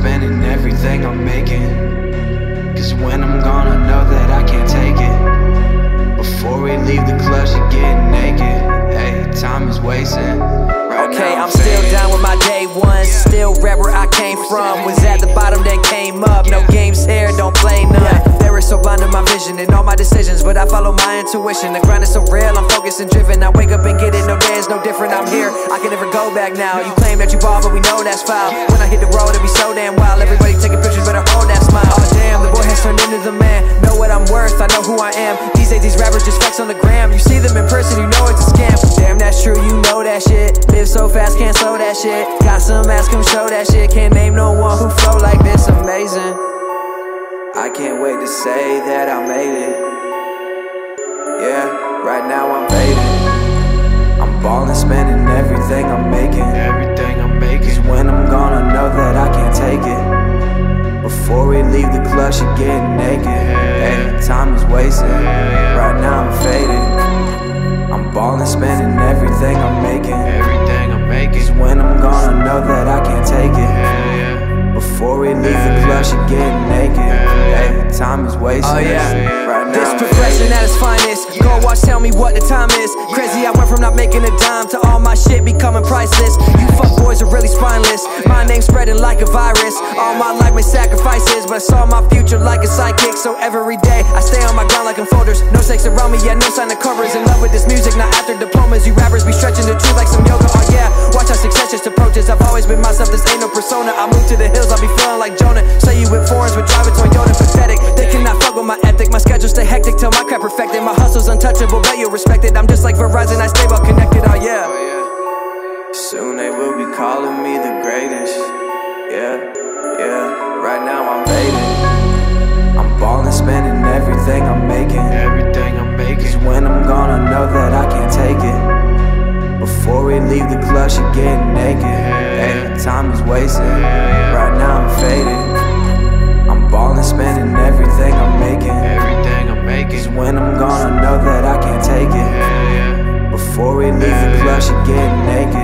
spending everything I'm making. Cause when I'm gone, I know that I can't take it. Before we leave the club, she getting naked. Hey, time is wasting. Right Okay, I'm still down with my day ones. Still rap where I came from. Was at the bottom, vision and all my decisions, but I follow my intuition. The grind is so real, I'm focused and driven. I wake up and get it, no day is no different. I'm here, I can never go back now. You claim that you ball, but we know that's foul. When I hit the road, it be so damn wild. Everybody taking pictures, better hold that smile. Oh damn, the boy has turned into the man. Know what I'm worth, I know who I am. These days, these rappers just flex on the gram. You see them in person, you know it's a scam. Damn, that's true, you know that shit. Live so fast, can't slow that shit. Got some ass, come show that shit. Can't name no one who flow like this, amazing. I can't wait to say that I made it. Yeah, right now I'm faded. I'm ballin', spending everything I'm making. Everything I'm making. Cause when I'm gone, I know that I can't take it. Before we leave the club, she getting naked. Hey, time is wasting. Right now I'm faded. I'm ballin', spending everything I'm time is wasting. Oh, yeah. Right This progression at its finest. Go watch, tell me what the time is. Crazy, I went from not making a dime to all my shit becoming priceless. You fuck boys are really spineless. My name spreading like a virus. All my life made sacrifices, but I saw my future like a sidekick. So every day I stay on my ground like Folgers. No sex around me, yeah, no sign of covers. In love with this music, not after diplomas. You rappers be stretching the truth like some yoga. Oh yeah, watch how success just approaches. I've always been myself, this ain't no persona. I move to the hills, I'll be feeling like Jonah. Say you with foreigns, but driving Toyota, schedule stay hectic till my crap perfected. My hustle's untouchable, but you're respected. I'm just like Verizon, I stay well connected. Oh yeah. Oh, Soon they will be calling me the greatest. Yeah, yeah. Right now I'm faded. I'm ballin', spending everything I'm making. Everything I'm Cause when I'm gone, I know that I can't take it. Before we leave the club, she getting naked. Hey, time is wasting. Right now I'm faded. I'm ballin', spending when I'm gone, I know that I can't take it. Before we leave the club, she getting naked.